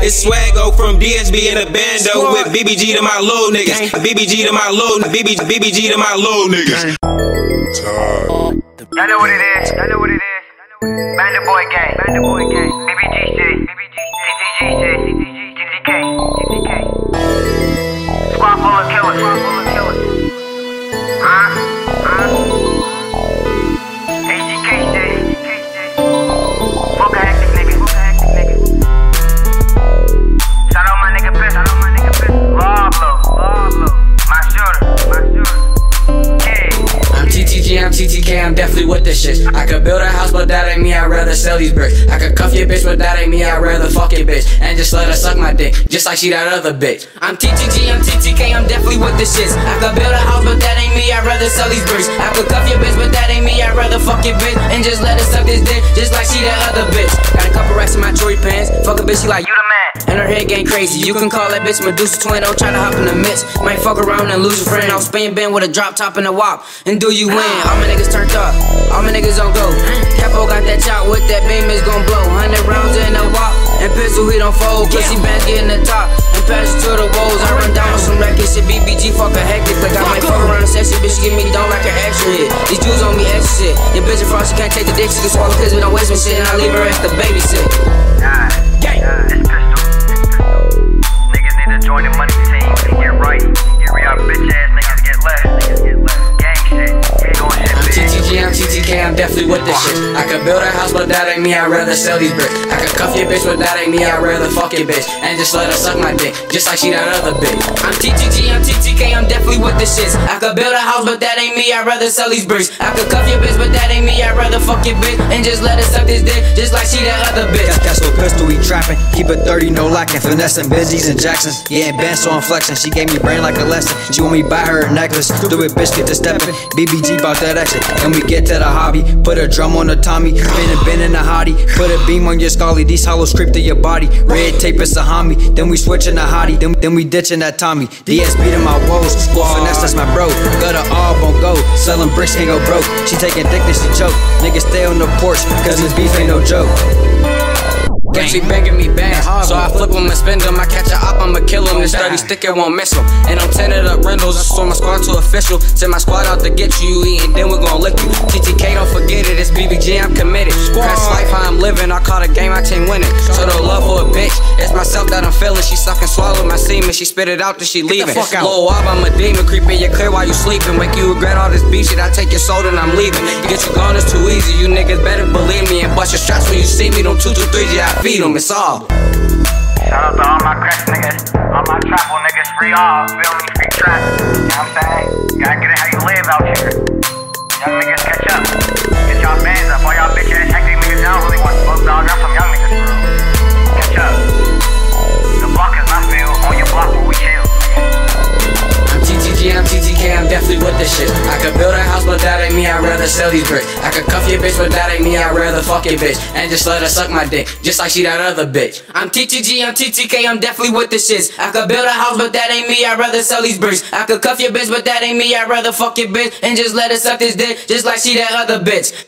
It's Swaggo from DSB and a bando with BBG to my little niggas. BBG to my little BBG BBG to my little niggas. Y'all know what it is. Y'all know what it is. Bando Boy Gang. Bando Boy Gang. BBG definitely with this shit. I could build a house, but that ain't me, I'd rather sell these bricks. I could cuff your bitch, but that ain't me, I'd rather fuck your bitch. And just let her suck my dick, just like she that other bitch. I'm TTG, I'm TTK, I'm definitely with this shit. I could build a house, but that ain't me, I'd rather sell these bricks. I could cuff your bitch, but that ain't me, I'd rather fuck your bitch. And just let her suck this dick, just like she that other bitch. Got a couple racks in my Tory pants, fuck a bitch, she like You the man. and her head gang crazy. You can call that bitch Medusa Twin. Don't try to hop in the mix. Might fuck around and lose your friend. I'll spin bend with a drop top and a wop. And do you win? All my niggas turned got that chop with that beam is gon' blow. Hundred rounds in a wop. And pistol he don't fold. Pussy bands getting the top. And pass it to the woes. I run down on some records. Shit BBG fuck a hectic. Like I might fuck around and sexy bitch. Give me down like an extra hit. These Jews on me extra shit. Your bitch and frost, she can't take the dick. She can swallow cause we don't waste my shit. And I leave her at the babysit. Nah, definitely with this shit. I could build a house, but that ain't me, I'd rather sell these bricks. I could cuff your bitch, but that ain't me, I'd rather fuck your bitch. And just let her suck my dick, just like she that other bitch. I'm TTG, I'm TTK, I'm definitely with this shit. I could build a house, but that ain't me, I'd rather sell these bricks. I could cuff your bitch, but that ain't me, I'd rather fuck your bitch. And just let her suck this dick, just like she that other bitch. Got Castle pistol, we trapping. Keep it 30, no lacking. Finessing busies and Jacksons. Yeah, and band so I'm flexing. She gave me brain like a lesson. She want me buy her a necklace. Do it, bitch, get to stepping. BBG bout that action. And we get to the hobby. Put a drum on a Tommy. Been and been in the hottie. Put a beam on your scully. These hollows creep to your body. Red tape is a homie. Then we switching the hottie. Then, then we ditching that Tommy. DSB to my woes. Full finesse, that's my bro. Got a all on go. Selling bricks, ain't go broke. She taking dick, then she choke. Niggas stay on the porch. Cause this beef ain't no joke. Gang, she banging me back. So I flip him and spin him. I catch a op, I'ma kill him. This dirty stick, it won't miss him. And I'm tinted up rentals. I saw my squad to official. Send my squad out to get you, you then we gon' forget. It's BBG, I'm committed. Crash life, how I'm living. I caught a game, I team winning. So the love for a bitch. It's myself that I'm feeling. She suck and swallow my semen. She spit it out, then she leaving. fuck out. Lil Wob, I'm a demon. Creeping your clear while you sleeping. Make you regret all this beat shit. I take your soul, then I'm leaving. Get you gone, it's too easy. You niggas better believe me. And bust your straps when you see me. Them two, two, three, yeah, I feed them. It's all. Shout out to all my crack niggas, all my trapple niggas, free all, feel me, free trap. You know what I'm saying? This shit. I could build a house, but that ain't me, I'd rather sell these bricks. I could cuff your bitch, but that ain't me, I'd rather fuck your bitch. And just let her suck my dick, just like she that other bitch. I'm TTG, I'm TTK, I'm definitely with this shit. I could build a house, but that ain't me, I'd rather sell these bricks. I could cuff your bitch, but that ain't me, I'd rather fuck your bitch. And just let her suck this dick, just like she that other bitch.